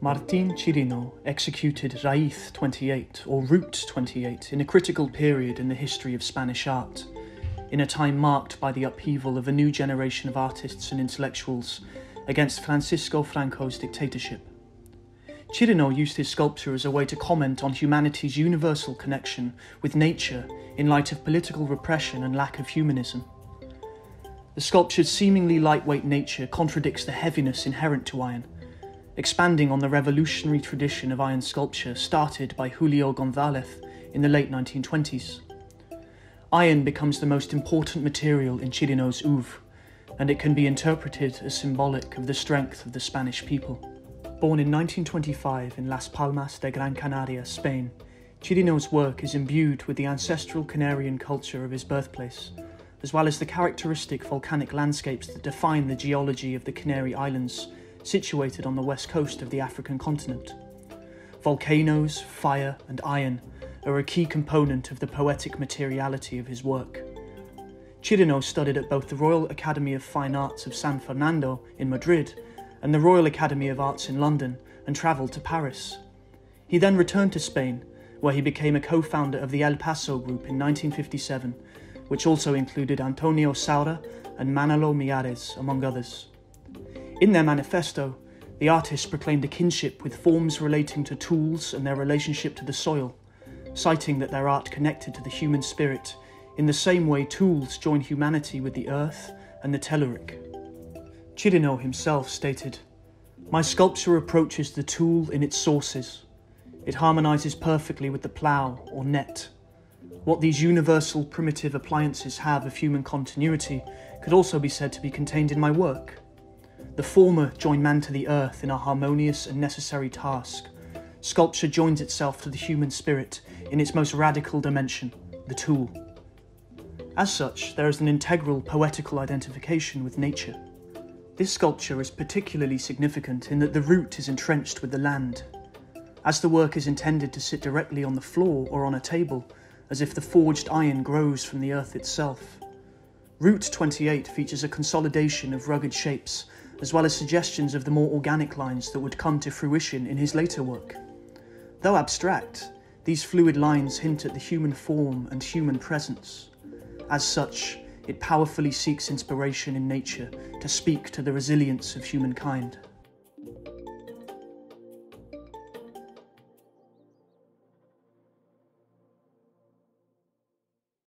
Martin Chirino executed Raíz 28 or Root 28 in a critical period in the history of Spanish art, in a time marked by the upheaval of a new generation of artists and intellectuals against Francisco Franco's dictatorship. Chirino used his sculpture as a way to comment on humanity's universal connection with nature in light of political repression and lack of humanism. The sculpture's seemingly lightweight nature contradicts the heaviness inherent to iron, expanding on the revolutionary tradition of iron sculpture started by Julio González in the late 1920s. Iron becomes the most important material in Chirino's oeuvre, and it can be interpreted as symbolic of the strength of the Spanish people. Born in 1925 in Las Palmas de Gran Canaria, Spain, Chirino's work is imbued with the ancestral Canarian culture of his birthplace, as well as the characteristic volcanic landscapes that define the geology of the Canary Islands, situated on the west coast of the African continent. Volcanoes, fire, and iron are a key component of the poetic materiality of his work. Chirino studied at both the Royal Academy of Fine Arts of San Fernando in Madrid and the Royal Academy of Arts in London and travelled to Paris. He then returned to Spain, where he became a co founder of the El Paso Group in 1957, which also included Antonio Saura and Manolo Millares, among others. In their manifesto, the artists proclaimed a kinship with forms relating to tools and their relationship to the soil, citing that their art connected to the human spirit in the same way tools join humanity with the earth and the telluric. Chirino himself stated, My sculpture approaches the tool in its sources. It harmonizes perfectly with the plough or net. What these universal primitive appliances have of human continuity could also be said to be contained in my work. The former join man to the earth in a harmonious and necessary task. Sculpture joins itself to the human spirit in its most radical dimension, the tool. As such, there is an integral poetical identification with nature. This sculpture is particularly significant in that the root is entrenched with the land. As the work is intended to sit directly on the floor or on a table, as if the forged iron grows from the earth itself. Root 28 features a consolidation of rugged shapes, as well as suggestions of the more organic lines that would come to fruition in his later work. Though abstract, these fluid lines hint at the human form and human presence. As such, it powerfully seeks inspiration in nature to speak to the resilience of humankind.